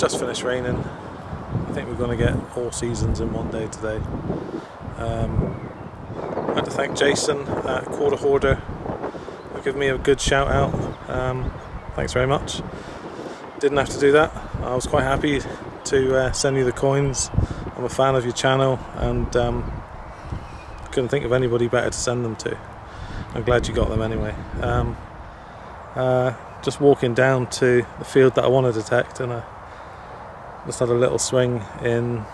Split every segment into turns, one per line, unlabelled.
Uh, just finished raining. I think we're going to get all seasons in one day today. Um, I'd like to thank Jason at Quarter Hoarder for giving me a good shout out. Um, thanks very much. Didn't have to do that. I was quite happy to uh, send you the coins. I'm a fan of your channel and um, couldn't think of anybody better to send them to. I'm glad you got them anyway. Um, uh, just walking down to the field that I want to detect and I just had a little swing in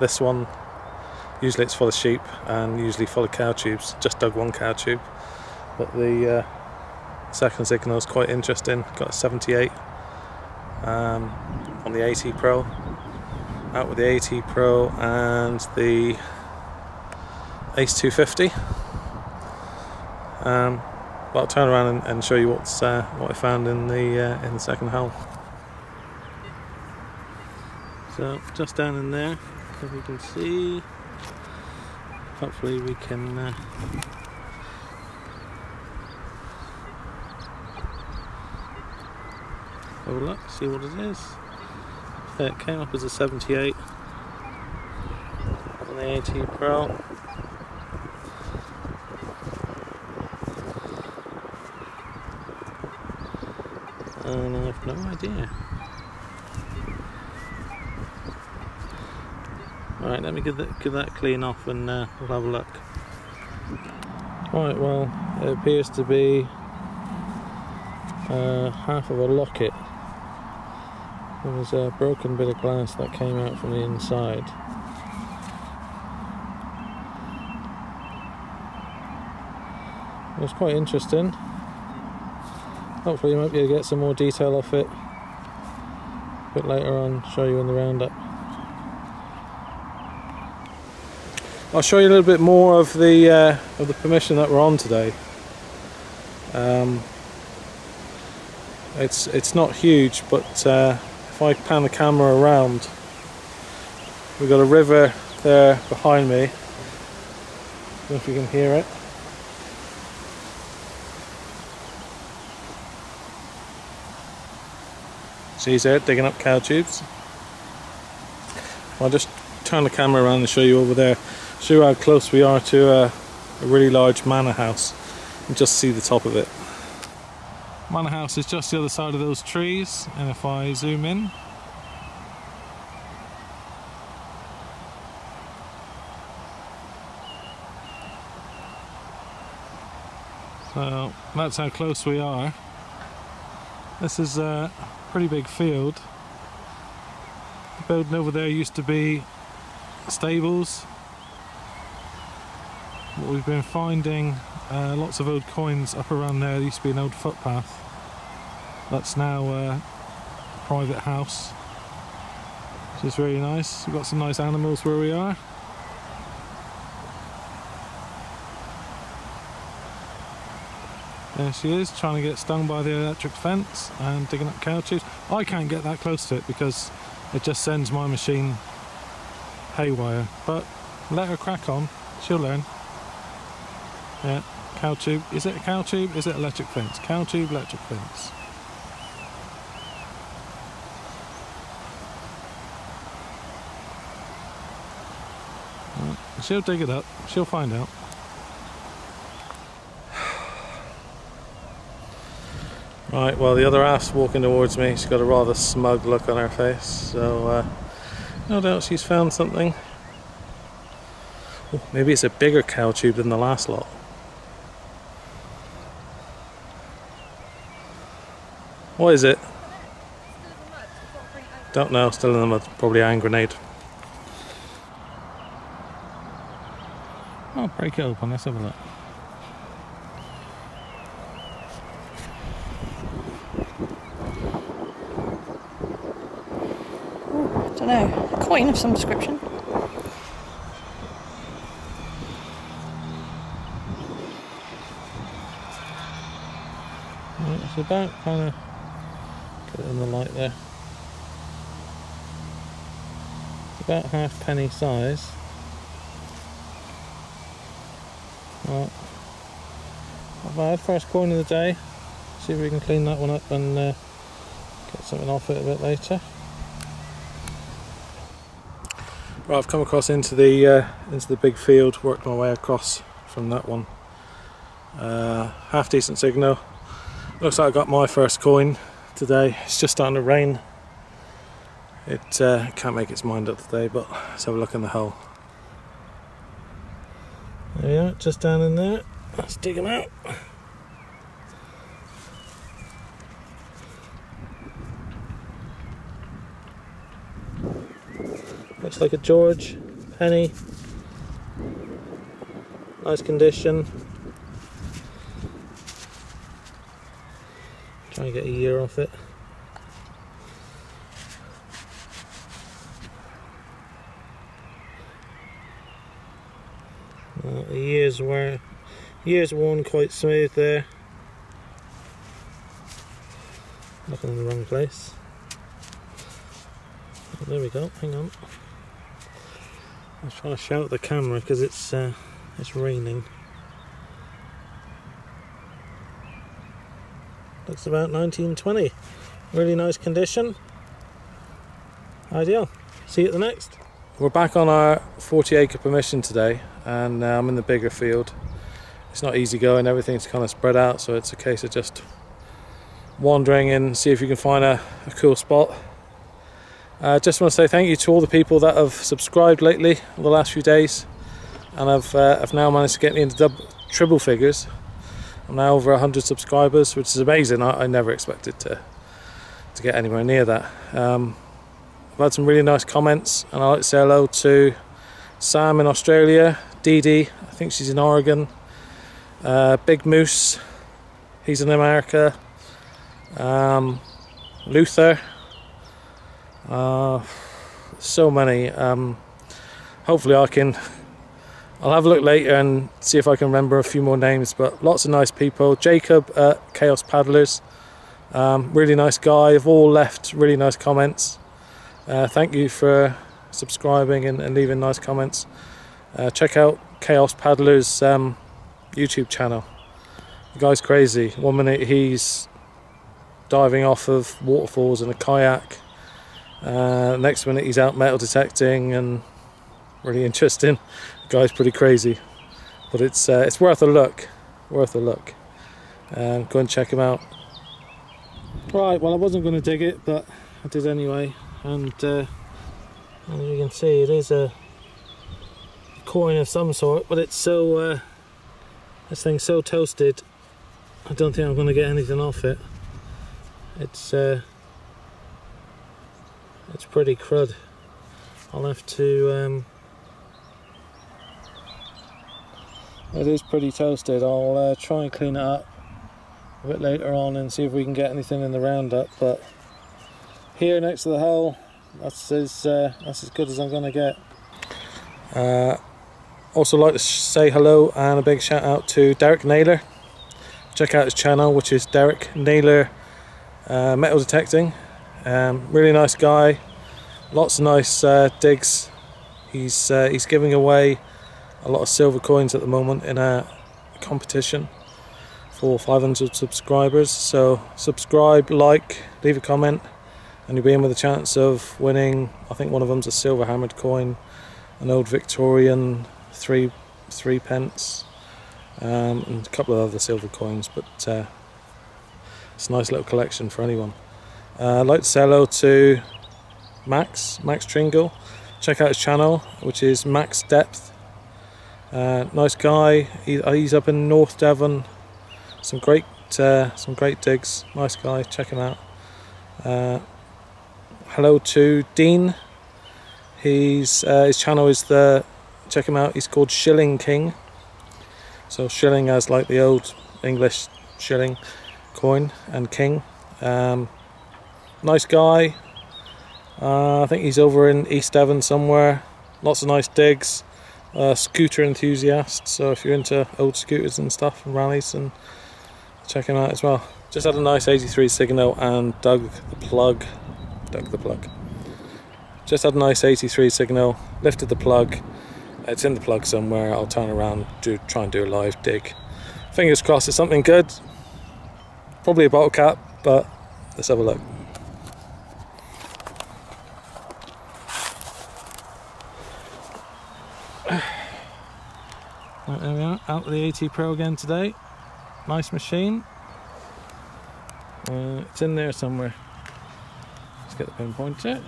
this one. Usually it's full of sheep and usually full of cow tubes. Just dug one cow tube. But the uh, second signal is quite interesting. Got a 78 um, on the AT Pro. Out with the AT Pro and the Ace 250 um, I'll turn around and, and show you what's uh, what I found in the uh, in the second hole. So just down in there, if you can see, hopefully we can. Uh, have a look, see what it is. it came up as a 78 on the AT Pro. and I have no idea. Alright, let me give that, give that clean off and uh, we'll have a look. Right, well, it appears to be uh, half of a locket. There was a broken bit of glass that came out from the inside. It was quite interesting hopefully you might be able to get some more detail off it a bit later on show you in the roundup I'll show you a little bit more of the uh, of the permission that we're on today um, it's it's not huge but uh, if I pan the camera around we've got a river there behind me I don't know if you can hear it She's out digging up cow tubes. I'll just turn the camera around and show you over there. Show how close we are to a, a really large manor house. And just see the top of it. Manor house is just the other side of those trees. And if I zoom in, So that's how close we are. This is a pretty big field. The building over there used to be stables. What we've been finding uh, lots of old coins up around there. there used to be an old footpath. That's now uh, a private house, which is really nice. We've got some nice animals where we are. There she is, trying to get stung by the electric fence and digging up cow tubes. I can't get that close to it because it just sends my machine haywire. But let her crack on, she'll learn. Yeah, cow tube. Is it a cow tube? Is it electric fence? Cow tube, electric fence. She'll dig it up, she'll find out. Right, well the other half's walking towards me. She's got a rather smug look on her face, so uh, no doubt she's found something. Oh, maybe it's a bigger cow tube than the last lot. What is it? Don't know, still in the mud. Probably a hand grenade. I'll break it open, let's have a look.
i don't know, a coin of some description.
it's about kind of get it in the light there. It's about half penny size. Right. Not bad, first coin of the day. See if we can clean that one up and uh, get something off it a bit later. Right, I've come across into the uh, into the big field, worked my way across from that one. Uh, half decent signal. Looks like I got my first coin today. It's just starting to rain. It uh, can't make its mind up today, but let's have a look in the hole. There we are, just down in there. Let's dig them out. Looks like a George penny. Nice condition. Try and get a year off it. The years were years worn quite smooth there. Looking in the wrong place. Oh, there we go. Hang on. I was trying to shout at the camera because it's uh, it's raining. Looks about 1920. Really nice condition. Ideal. See you at the next. We're back on our 40 acre permission today and uh, I'm in the bigger field. It's not easy going, everything's kind of spread out so it's a case of just wandering in, see if you can find a, a cool spot. I uh, just want to say thank you to all the people that have subscribed lately, the last few days, and I've, uh, I've now managed to get me into double, triple figures. I'm now over 100 subscribers, which is amazing. I, I never expected to to get anywhere near that. Um, I've had some really nice comments, and I'd like to say hello to Sam in Australia, Dee Dee, I think she's in Oregon, uh, Big Moose, he's in America, um, Luther, uh, so many. Um, hopefully, I can. I'll have a look later and see if I can remember a few more names. But lots of nice people. Jacob at Chaos Paddlers, um, really nice guy. Have all left really nice comments. Uh, thank you for subscribing and, and leaving nice comments. Uh, check out Chaos Paddlers um, YouTube channel. The guy's crazy. One minute he's diving off of waterfalls in a kayak. Uh, next minute he's out metal detecting and really interesting. Guy's pretty crazy, but it's uh, it's worth a look. Worth a look. Um, go and check him out. Right, well I wasn't going to dig it, but I did anyway, and uh, as you can see, it is a coin of some sort, but it's so uh, this thing's so toasted. I don't think I'm going to get anything off it. It's uh, it's pretty crud. I'll have to. Um, it is pretty toasted. I'll uh, try and clean it up a bit later on and see if we can get anything in the roundup. But here next to the hole, that's as uh, that's as good as I'm gonna get. Uh, also, like to say hello and a big shout out to Derek Naylor. Check out his channel, which is Derek Naylor uh, Metal Detecting. Um, really nice guy, lots of nice uh, digs. He's uh, he's giving away a lot of silver coins at the moment in a competition for 500 subscribers. So subscribe, like, leave a comment, and you'll be in with a chance of winning. I think one of them's a silver hammered coin, an old Victorian three three pence, um, and a couple of other silver coins. But uh, it's a nice little collection for anyone. Uh, I'd like to say hello to Max, Max Tringle. Check out his channel, which is Max Depth. Uh, nice guy. He, he's up in North Devon. Some great, uh, some great digs. Nice guy. Check him out. Uh, hello to Dean. He's uh, his channel is the. Check him out. He's called Shilling King. So shilling as like the old English shilling coin and king. Um, nice guy. Uh, I think he's over in East Devon somewhere. Lots of nice digs. Uh, scooter enthusiast. So if you're into old scooters and stuff and rallies, and check him out as well. Just had a nice 83 signal and dug the plug. Dug the plug. Just had a nice 83 signal. Lifted the plug. It's in the plug somewhere. I'll turn around, do try and do a live dig. Fingers crossed, it's something good. Probably a bottle cap, but let's have a look. Right, there we are, out with the AT Pro again today. Nice machine. Uh, it's in there somewhere. Let's get the pinpointer.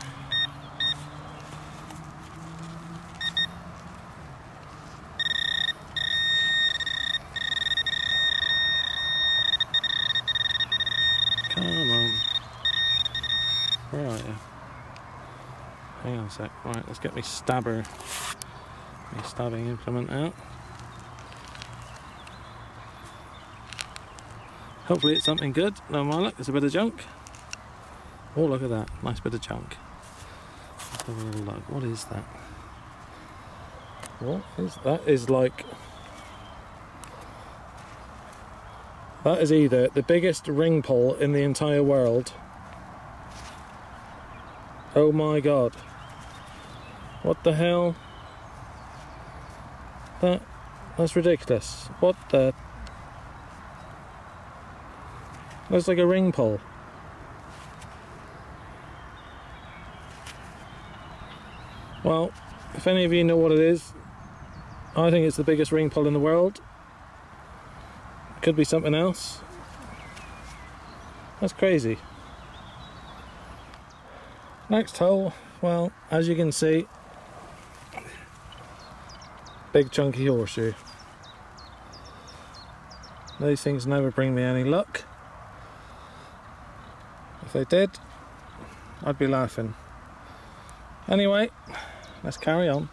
Come on. Hang on a sec. Right, let's get me stabber, me stabbing implement out. Hopefully it's something good. No my luck, it's a bit of junk. Oh look at that, nice bit of junk. Let's have a little look. What is that? What is that? Is like that is either the biggest ring pull in the entire world. Oh my god. What the hell? That that's ridiculous. What the Looks like a ring pull. Well, if any of you know what it is, I think it's the biggest ring pull in the world. Could be something else. That's crazy. Next hole, well, as you can see, big chunky horseshoe. These things never bring me any luck. They did, I'd be laughing. Anyway, let's carry on.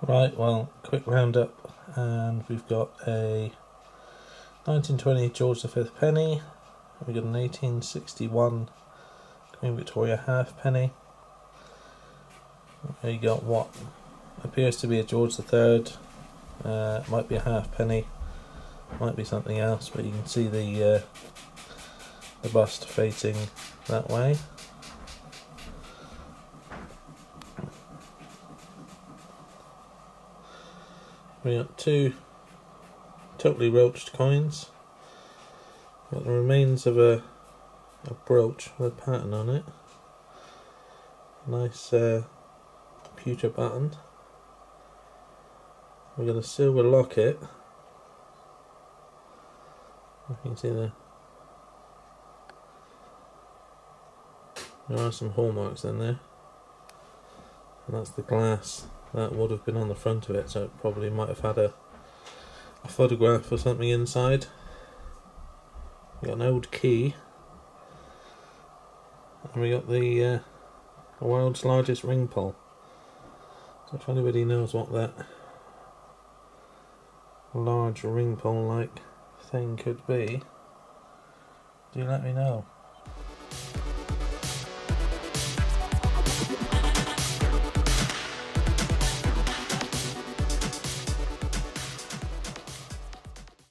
Right, well, quick roundup, and we've got a 1920 George V penny, we've got an 1861 Queen Victoria halfpenny, we got what appears to be a George III, uh, might be a halfpenny, might be something else, but you can see the uh, the bust facing that way. We got two totally roached coins. Got the remains of a, a brooch with a pattern on it. Nice uh, pewter button. We've got a silver locket. You can see the there are some hallmarks in there. And that's the glass that would have been on the front of it, so it probably might have had a, a photograph or something inside. We got an old key. And we got the, uh, the world's largest ring pull. So if anybody knows what that large ring pull like thing could be, do let me know.